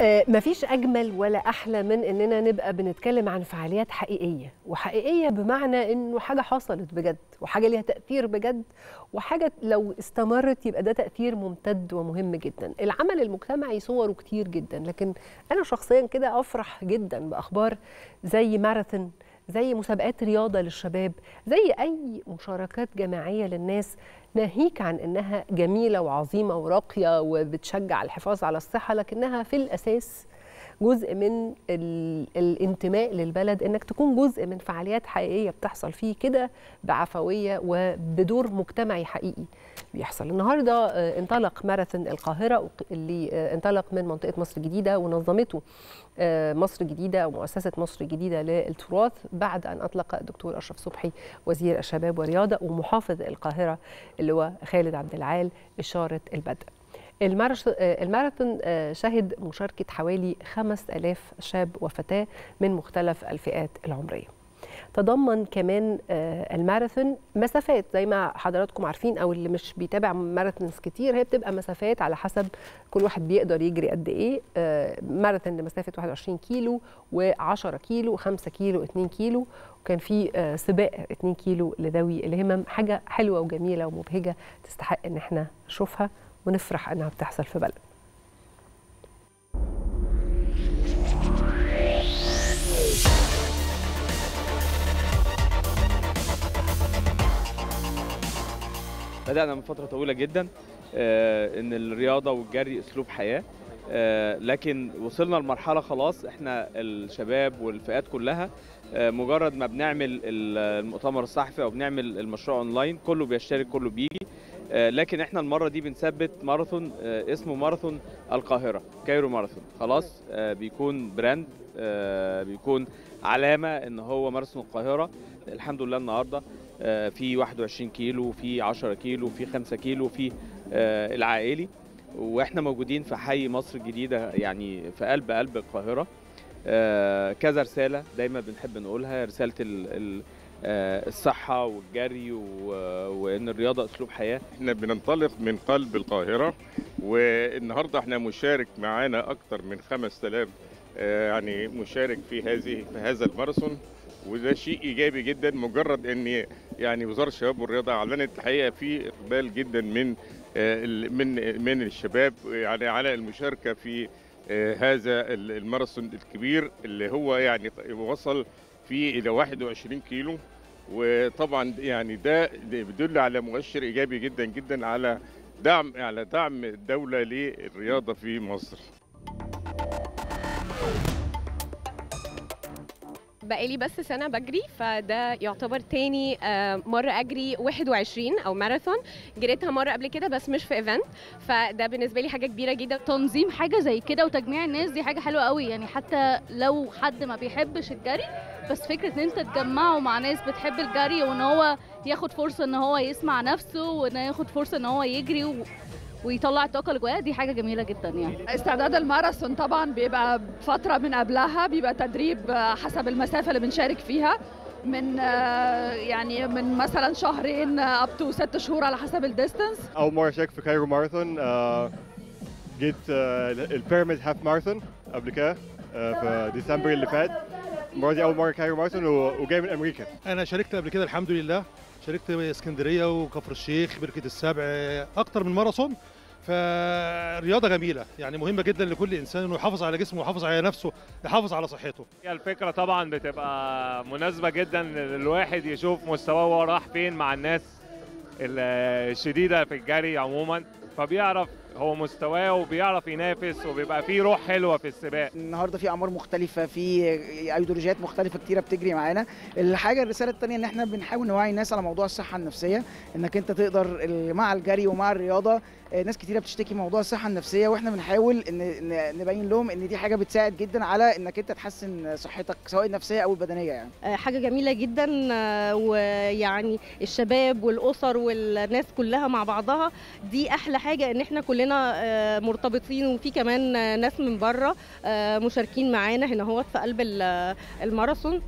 آه، مفيش أجمل ولا أحلى من إننا نبقى بنتكلم عن فعاليات حقيقية وحقيقية بمعنى إنه حاجة حصلت بجد وحاجة ليها تأثير بجد وحاجة لو استمرت يبقى ده تأثير ممتد ومهم جدا. العمل المجتمعي صوره كتير جدا لكن أنا شخصيا كده أفرح جدا بأخبار زي ماراثون زي مسابقات رياضة للشباب زي أي مشاركات جماعية للناس ناهيك عن إنها جميلة وعظيمة وراقية وبتشجع الحفاظ على الصحة لكنها في الأساس جزء من ال... الانتماء للبلد إنك تكون جزء من فعاليات حقيقية بتحصل فيه كده بعفوية وبدور مجتمعي حقيقي بيحصل. النهارده آه، انطلق ماراثون القاهرة اللي آه، انطلق من منطقة مصر الجديدة ونظمته آه، مصر الجديده ومؤسسة مصر الجديده للتراث بعد أن أطلق الدكتور أشرف صبحي وزير الشباب والرياضة ومحافظ القاهرة اللي هو خالد عبد العال إشارة البدء. الماراثون آه، شهد مشاركة حوالي 5000 شاب وفتاة من مختلف الفئات العمرية. تضمن كمان آه، الماراثون مسافات. زي ما حضراتكم عارفين أو اللي مش بيتابع ماراثونز كتير هي بتبقى مسافات على حسب كل واحد بيقدر يجري قد إيه. آه، ماراثون لمسافه 21 كيلو و10 كيلو 5 كيلو 2 كيلو. وكان في آه، سباق 2 كيلو لذوي الهمم حاجة حلوة وجميلة ومبهجة تستحق إن إحنا نشوفها ونفرح إنها بتحصل في بلد. بدأنا من فترة طويلة جدا آه، إن الرياضة والجري أسلوب حياة آه، لكن وصلنا لمرحلة خلاص إحنا الشباب والفئات كلها آه، مجرد ما بنعمل ال- المؤتمر الصحفي أو بنعمل المشروع أونلاين كله بيشترك كله بيجي لكن إحنا المرة دي بنثبت ماراثون اسمه ماراثون القاهرة Cairo Marathon. خلاص بيكون brand بيكون علامة إن هو ماراثون القاهرة. الحمد لله النهارده في 21 كيلو في 10 كيلو في 5 كيلو في آه، العائلي. وإحنا موجودين في حي مصر الجديدة يعني في قلب قلب القاهرة. آه، كذا رسالة دايما بنحب نقولها. رسالة ال- ال- آه، الصحة والجري وإن الرياضة أسلوب حياة. إحنا بننطلق من قلب القاهرة والنهاردة إحنا مشارك معانا أكثر من 5000 آه، يعني مشارك في هذه في هذا الماراثون. وده شيء إيجابي جدا مجرد أن يعني وزارة الشباب والرياضة أعلنت الحقيقة في إقبال جدا من آه، من من الشباب يعني على المشاركة في آه، هذا ال- الماراثون الكبير اللي هو يعني وصل فيه إلى 21 كيلو. وطبعا يعني ده بيدل على مؤشر إيجابي جدا جدا على دعم على دعم الدولة للرياضة في مصر. بقالي بس سنة بجري فده يعتبر تاني آه، مرة أجري 21 أو ماراثون. جريتها مرة قبل كده بس مش في ايفنت فده بالنسبة لي حاجة كبيرة جدا. تنظيم حاجة زي كده وتجميع الناس دي حاجة حلوة قوي. يعني حتى لو حد ما بيحبش الجري بس فكرة إن أنت تجمعه مع ناس بتحب الجري وإن هو ياخد فرصة إن هو يسمع نفسه وإن ياخد فرصة إن هو يجري. ويطلع الطاقه اللي جواه دي حاجة جميلة جدا يعني. استعداد الماراثون طبعا بيبقى فترة من قبلها بيبقى تدريب آه، حسب المسافة اللي بنشارك فيها. من آه، يعني من مثلا شهرين up to ست شهور على حسب ال distance أول مرة أشارك في Cairo Marathon آه، جيت آه، ال Pyramid Half Marathon قبل كده آه، في ديسمبر اللي فات. المرة دي أول مرة Cairo Marathon وجاي من أمريكا. أنا شاركت قبل كده الحمد لله. شاركت اسكندرية وكفر الشيخ بركة السبع أكتر من ماراثون فرياضة جميلة يعني مهمة جدا لكل إنسان إنه يحافظ على جسمه ويحافظ على نفسه يحافظ على صحته. هي الفكرة طبعا بتبقى مناسبة جدا إن الواحد يشوف مستواه راح فين مع الناس ال- الشديدة في الجري عموما فبيعرف هو مستواه وبيعرف ينافس وبيبقى فيه روح حلوة في السباق. النهارده في أعمار مختلفة في أيديولوجيات مختلفة كتيرة بتجري معانا. الحاجة الرسالة الثانية إن إحنا بنحاول نوعي الناس على موضوع الصحة النفسية إنك أنت تقدر مع الجري ومع الرياضة ناس كتيرة بتشتكي موضوع الصحة النفسية وإحنا بنحاول ان نبين لهم إن دي حاجة بتساعد جدا على إنك أنت تحسن صحتك سواء النفسية أو البدنية يعني. آه، حاجة جميلة جدا آه، ويعني الشباب والأسر والناس كلها مع بعضها دي أحلى حاجة إن إحنا كلنا آه، مرتبطين وفي كمان آه، ناس من بره آه، مشاركين معانا هنا هو في قلب ال- الماراثون.